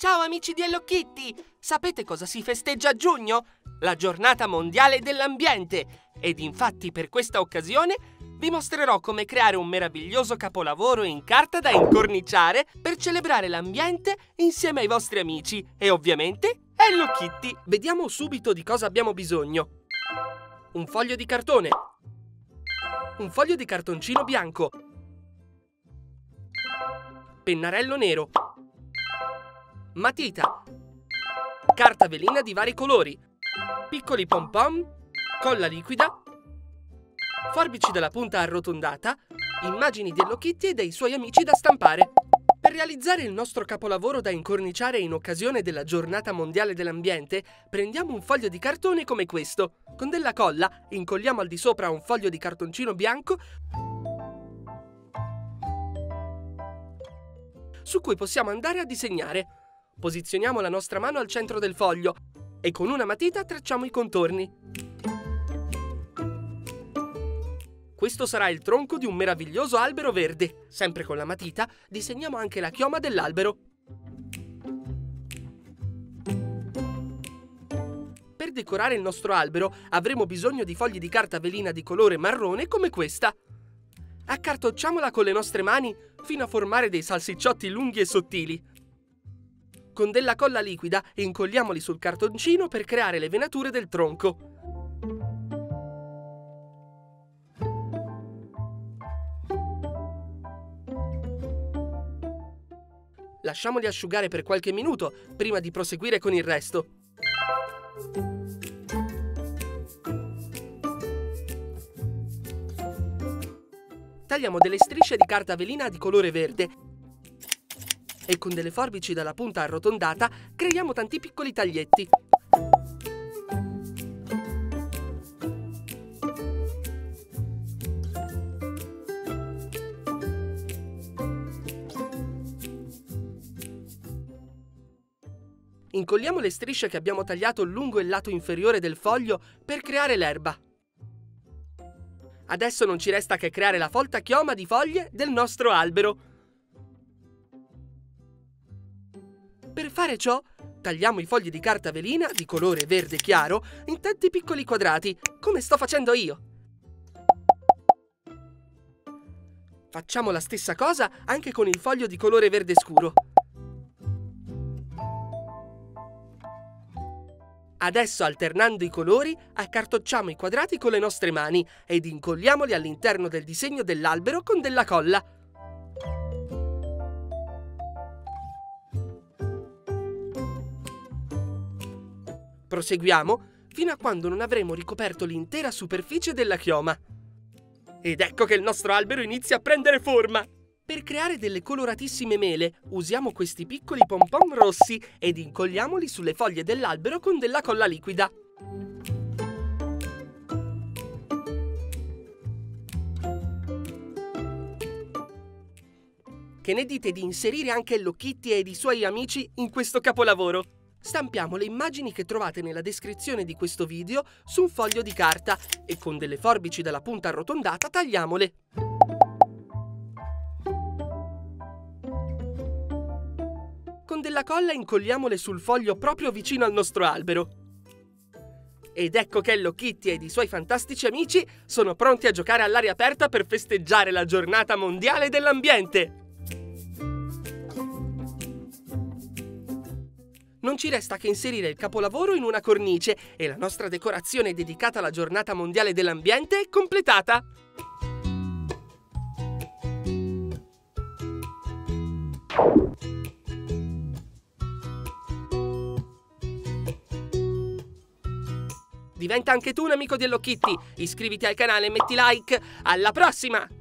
Ciao amici di Hello Kitty! Sapete cosa si festeggia a giugno? La giornata mondiale dell'ambiente! Ed infatti per questa occasione vi mostrerò come creare un meraviglioso capolavoro in carta da incorniciare per celebrare l'ambiente insieme ai vostri amici e ovviamente Hello Kitty! Vediamo subito di cosa abbiamo bisogno. Un foglio di cartone. Un foglio di cartoncino bianco. Pennarello nero. Matita. Carta velina di vari colori. Piccoli pom pom. Colla liquida. Forbici della punta arrotondata. Immagini di Hello Kitty e dei suoi amici da stampare. Per realizzare il nostro capolavoro da incorniciare in occasione della giornata mondiale dell'ambiente, prendiamo un foglio di cartone come questo. Con della colla incolliamo al di sopra un foglio di cartoncino bianco su cui possiamo andare a disegnare. Posizioniamo la nostra mano al centro del foglio e con una matita tracciamo i contorni. Questo sarà il tronco di un meraviglioso albero verde. Sempre con la matita disegniamo anche la chioma dell'albero. Per decorare il nostro albero avremo bisogno di fogli di carta velina di colore marrone come questa. Accartocciamola con le nostre mani fino a formare dei salsicciotti lunghi e sottili. Con della colla liquida incolliamoli sul cartoncino per creare le venature del tronco. Lasciamoli asciugare per qualche minuto prima di proseguire con il resto. tagliamo delle strisce di carta velina di colore verde e con delle forbici dalla punta arrotondata creiamo tanti piccoli taglietti. Incolliamo le strisce che abbiamo tagliato lungo il lato inferiore del foglio per creare l'erba. Adesso non ci resta che creare la folta chioma di foglie del nostro albero. Per fare ciò, tagliamo i fogli di carta velina di colore verde chiaro in tanti piccoli quadrati, come sto facendo io. Facciamo la stessa cosa anche con il foglio di colore verde scuro. Adesso alternando i colori accartocciamo i quadrati con le nostre mani ed incolliamoli all'interno del disegno dell'albero con della colla. Proseguiamo fino a quando non avremo ricoperto l'intera superficie della chioma. Ed ecco che il nostro albero inizia a prendere forma! Per creare delle coloratissime mele usiamo questi piccoli pom pom rossi ed incolliamoli sulle foglie dell'albero con della colla liquida. Che ne dite di inserire anche Hello Kitty ed i suoi amici in questo capolavoro? Stampiamo le immagini che trovate nella descrizione di questo video su un foglio di carta e con delle forbici dalla punta arrotondata tagliamole. con della colla incolliamole sul foglio proprio vicino al nostro albero. Ed ecco che Hello Kitty ed i suoi fantastici amici sono pronti a giocare all'aria aperta per festeggiare la giornata mondiale dell'ambiente. Non ci resta che inserire il capolavoro in una cornice e la nostra decorazione dedicata alla giornata mondiale dell'ambiente è completata. Diventa anche tu un amico di. Iscriviti al canale e metti like. Alla prossima!